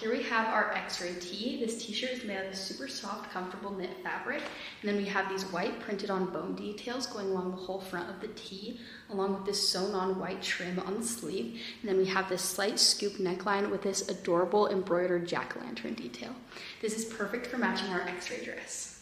Here we have our x-ray tee. This t-shirt is made out of super soft, comfortable knit fabric. And then we have these white printed on bone details going along the whole front of the tee, along with this sewn on white trim on the sleeve. And then we have this slight scoop neckline with this adorable embroidered jack-o'-lantern detail. This is perfect for matching our x-ray dress.